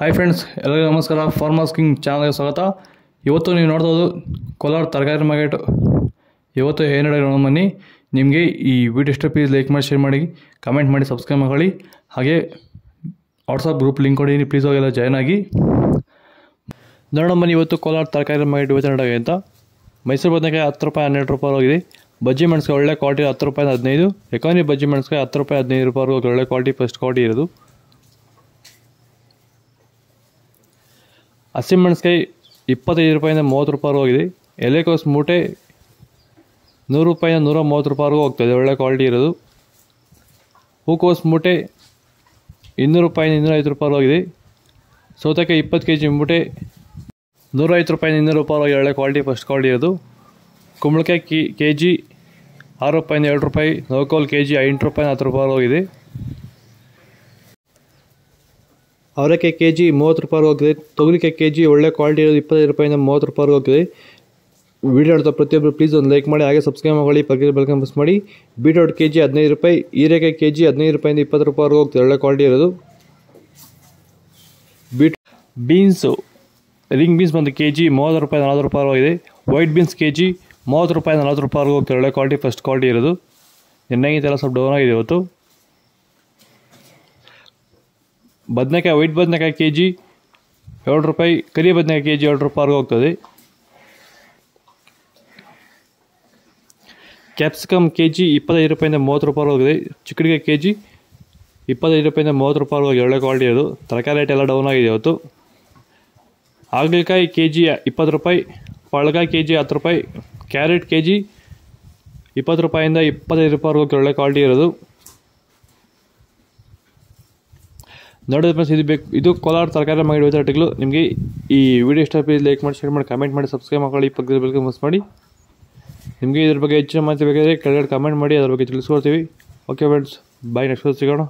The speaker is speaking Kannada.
ಹಾಯ್ ಫ್ರೆಂಡ್ಸ್ ಎಲ್ಲರಿಗೂ ನಮಸ್ಕಾರ. ಫಾರ್ಮರ್ಸ್ ಕಿಂಗ್ ಚಾನಲ್ಗೆ ಸ್ವಾಗತ. ಇವತ್ತು ನೀವು ನೋಡ್ಬೋದು ಕೋಲಾರ ತರಕಾರಿ ಮಾರ್ಕೆಟ್ ಇವತ್ತು ಏನು ನೋಡೋಣ ಬನ್ನಿ. ನಿಮಗೆ ಈ ವಿಡಿಯೋ ಇಷ್ಟ ಪ್ಲೀಸ್ ಲೈಕ್ ಮಾಡಿ ಶೇರ್ ಮಾಡಿ ಕಮೆಂಟ್ ಮಾಡಿ ಸಬ್ಸ್ಕ್ರೈಬ್ ಮಾಡಿ. ಹಾಗೆ ವಾಟ್ಸಪ್ ಗ್ರೂಪ್ ಲಿಂಕ್ ಕೊಡಿ ಪ್ಲೀಸ್ ಹೋಗೆಲ್ಲ ಜಾಯ್ನ್ ಆಗಿ. ನೋಡೋಣ ಬನ್ನಿ ಇವತ್ತು ಕೋಲಾರ ತರಕಾರಿ ಮಾರ್ಕೆಟ್ ಇವತ್ತು ನಡೆಯೋಕೆ ಅಂತ. ಮೈಸೂರು ಬದನೆಕಾಯಿ ಹತ್ತು ರೂಪಾಯಿ ಹನ್ನೆರಡು ರೂಪಾಯಿ ಹೋಗಿದೆ ಬಜ್ಜಿ ಮೆಣಸಿಗೆ ಒಳ್ಳೆ ಕ್ವಾಲಿಟಿ ಹತ್ತು ರೂಪಾಯಿ ಹದಿನೈದು. ಎಕಾನಿ ಬಜ್ಜಿ ಮೆಣಸಿಗೆ ಹತ್ತು ರೂಪಾಯಿ ಹದಿನೈದು ರೂಪಾಯಿ ಒಳ್ಳೆ ಕ್ವಾಲಿಟಿ ಫಸ್ಟ್ ಕ್ವಾಲಿಟಿ ಇರೋದು. ಹಸಿಮೆಣಸ್ಕಾಯಿ ಇಪ್ಪತ್ತೈದು ರೂಪಾಯಿಂದ ಮೂವತ್ತು ರೂಪಾಯಿ ಹೋಗಿದೆ ಎಲೆಕೋಸು ಮೂಟೆ ನೂರು ರೂಪಾಯಿಂದ ನೂರ ಮೂವತ್ತು ರೂಪಾಯಿವರೆಗೂ ಹೋಗ್ತದೆ. ಒಳ್ಳೆ ಕ್ವಾಲಿಟಿ ಇರೋದು. ಹೂಕೋಸು ಮೂಟೆ ಇನ್ನೂರು ರೂಪಾಯಿಂದ ಇನ್ನೂರೈವತ್ತು ರೂಪಾಯಿ ಹೋಗಿದೆ ಸೌತೆಕಾಯಿ ಇಪ್ಪತ್ತು ಕೆ ಜಿ ಮೂಟೆ ನೂರೈವತ್ತು ರೂಪಾಯಿಂದ ಇನ್ನೂರು ರೂಪಾಯಿ ಹೋಗಿ ಒಳ್ಳೆ ಕ್ವಾಲಿಟಿ ಫಸ್ಟ್ ಕ್ವಾಲಿಟಿ ಇರೋದು. ಕುಂಬಳಕಾಯಿ ಕಿ ಜಿ ಆರು ರೂಪಾಯಿಂದ ಎರಡು ರೂಪಾಯಿ ನೋಕೋಲ್ ಕೆ ಜಿ ಎಂಟು ರೂಪಾಯಿಂದ ಹತ್ತು ರೂಪಾಯಿ ಹೋಗಿದೆ ಅವರೆಕಾಯಿ ಕೆ ಜಿ ಮೂವತ್ತು ರೂಪಾಯಿ ಹೋಗಿದೆ ತೊಗರಿಕಾಯಿ ಕೆ ಜಿ ಒಳ್ಳೆ ಕ್ವಾಲಿಟಿ ಇರೋದು ಇಪ್ಪತ್ತೈದು ರೂಪಾಯಿಂದ ಮೂವತ್ತು ರೂಪಾಯಿ ಹೋಗಿದೆ ವಿಡಿಯೋ ನೋಡ್ತಾ ಪ್ರತಿಯೊಬ್ಬರು ಪ್ಲೀಸ್ ಒಂದು ಲೈಕ್ ಮಾಡಿ, ಹಾಗೆ ಸಬ್ಸ್ಕ್ರೈಬ್ ಮಾಡಿ ಪಕ್ಕದ ಬೆಲ್ಕನ್ ಬಸ್ ಮಾಡಿ. ಬೀಟ್ರೋಟ್ ಕೆ ಜಿ ಹದಿನೈದು ರೂಪಾಯಿ, ಹೀರೆಕಾಯಿ ಕೆ ಜಿ ಹದಿನೈದು ರೂಪಾಯಿಂದ ಇಪ್ಪತ್ತು ರೂಪಾಯಿ ಹೋಗ್ತದೆ ಒಳ್ಳೆ ಕ್ವಾಲಿಟಿ ಇರೋದು. ಬೀಟ್ ಬೀನ್ಸು ರಿಂಗ್ ಬೀನ್ಸ್ ಬಂದು ಕೆ ಜಿ ಮೂವತ್ತು ರೂಪಾಯಿ ನಲ್ವತ್ತು ಹೋಗಿದೆ ವೈಟ್ ಬೀನ್ಸ್ ಕೆ ಜಿ ಮೂವತ್ತು ರೂಪಾಯಿ ನಲ್ವತ್ತು ರೂಪಾಯಿ ಹೋಗ್ತದೆ ಒಳ್ಳೆ ಕ್ವಾಲಿಟಿ ಫಸ್ಟ್ ಕ್ವಾಲಿಟಿ ಇರೋದು. ಎಣ್ಣೆಗಿಂತೆಲ್ಲ ಸ್ವಲ್ಪ ಡೌನ್ ಆಗಿದೆ ಇವತ್ತು. ಬದನೆಕಾಯಿ, ವೈಟ್ ಬದನೆಕಾಯಿ ಕೆ ಜಿ ಎರಡು ರೂಪಾಯಿ ಕರಿ ಬದನೆಕಾಯಿ ಕೆ ಜಿ ಏಳು ರೂಪಾಯಿ ಹೋಗ್ತದೆ. ಕ್ಯಾಪ್ಸಿಕಮ್ ಕೆ ಜಿ ಇಪ್ಪತ್ತೈದು ರೂಪಾಯಿಂದ ಮೂವತ್ತು ರೂಪಾಯಿ ಹೋಗಿದೆ ಚಿಕ್ಕಡಿಗೆ ಕೆ ಜಿ ಇಪ್ಪತ್ತೈದು ರೂಪಾಯಿಂದ ಮೂವತ್ತು ರೂಪಾಯಿ ಹೋಗಿ ಒಳ್ಳೆ ಕ್ವಾಲಿಟಿ ಅದು. ತರಕಾರಿ ರೇಟ್ ಎಲ್ಲ ಡೌನ್ ಆಗಿದೆ ಇವತ್ತು. ಹಾಗಲಕಾಯಿ ಕೆ ಜಿ ಇಪ್ಪತ್ತು ರೂಪಾಯಿ ಪಳಗಾಯಿ ಕೆ ಜಿ ಹತ್ತು ರೂಪಾಯಿ, ಕ್ಯಾರೆಟ್ ಕೆ ಜಿ ಇಪ್ಪತ್ತು ರೂಪಾಯಿಂದ ಇಪ್ಪತ್ತೈದು ರೂಪಾಯಿವರೆಗೂ ಒಳ್ಳೆ ಕ್ವಾಲಿಟಿ ಇರೋದು. ನೋಡೋದು ಫ್ರೆಂಡ್ಸ್ ಇದು ಬೇಕು. ಇದು ಕೋಲಾರ ತರಕಾರಿ ಮಾಡಿ ವೆಬ್ಸೈಟ್ಗಳು ನಿಮಗೆ ಈ ವಿಡಿಯೋ ಇಷ್ಟ ಪ್ಲೀಸ್ ಲೈಕ್ ಮಾಡಿ ಶೇರ್ ಮಾಡಿ ಕಮೆಂಟ್ ಮಾಡಿ ಸಬ್ಸ್ಕ್ರೈಬ್ ಮಾಡ್ಕೊಳ್ಳಿ. ಪಕ್ಕದ ಬೆಲ್ಗೆ ಮಿಸ್ ಮಾಡಿ. ನಿಮಗೆ ಇದ್ರ ಬಗ್ಗೆ ಹೆಚ್ಚಿನ ಮಾಹಿತಿ ಬೇಕಾದರೆ ಕೆಳಗಡೆ ಕಮೆಂಟ್ ಮಾಡಿ, ಅದ್ರ ಬಗ್ಗೆ ತಿಳಿಸ್ಕೊಡ್ತೀವಿ. ಓಕೆ ಫ್ರೆಂಡ್ಸ್ ಬಾಯ್ ನೆಕ್ಸ್ಟ್ ಸಿಗೋಣ.